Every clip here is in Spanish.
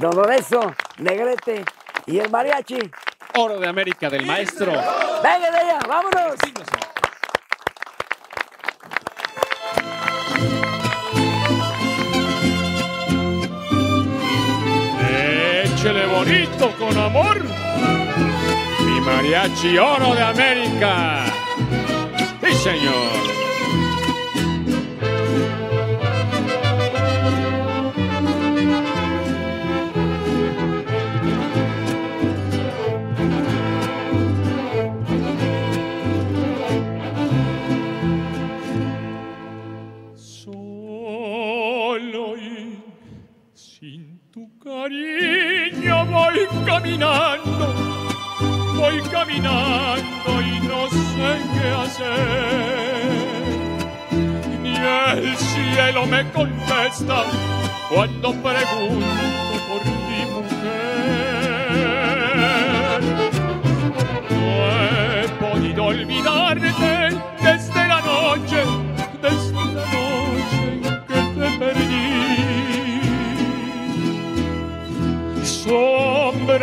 Don Lorenzo, Negrete y el mariachi. Oro de América del maestro. Venga de allá, vámonos. Échele bonito con amor. Mi mariachi oro de América. Sí, señor. Caminando, voy caminando y no sé qué hacer. Ni el cielo me contesta cuando pregunto por ti, mujer.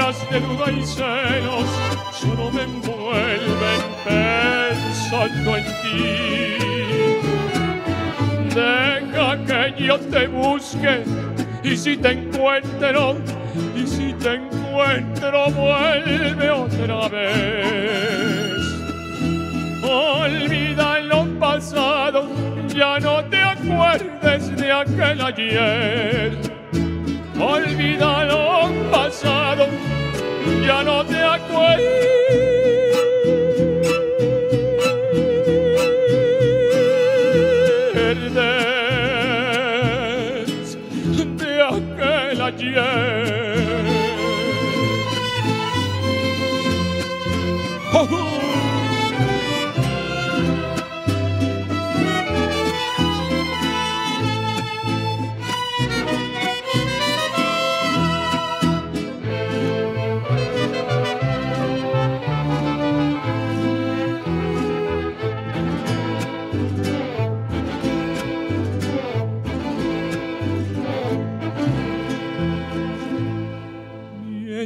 De duda y celos solo me envuelven pensando en ti. Deja que yo te busque y si te encuentro, y si te encuentro, vuelve otra vez. Olvida lo pasado, ya no te acuerdes de aquel ayer. Olvida lo pasado, ya no te acuerdes de aquel ayer.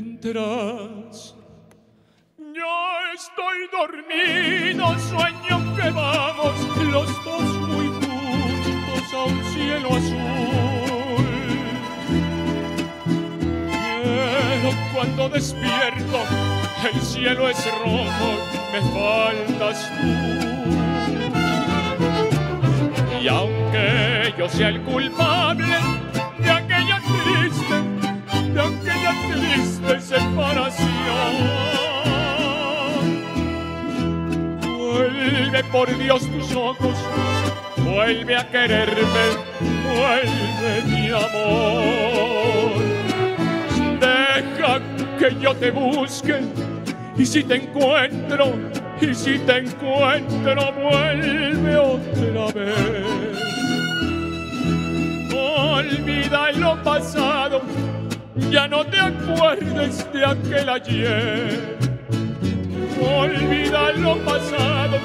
Mientras yo estoy dormido, sueño que vamos los dos muy juntos a un cielo azul. Pero cuando despierto, el cielo es rojo, me faltas tú. Y aunque yo sea el culpable separación. Vuelve por Dios tus ojos, vuelve a quererme, vuelve mi amor. Deja que yo te busque y si te encuentro, y si te encuentro, vuelve otra vez. Olvida lo pasado ya no te acuerdes de aquel ayer. Olvida lo pasado,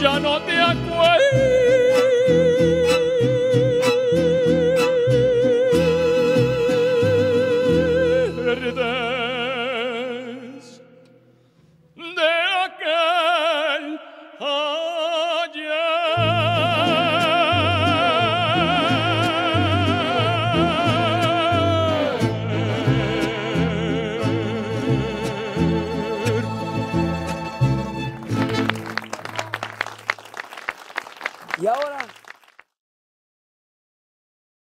ya no te acuerdes de Y ahora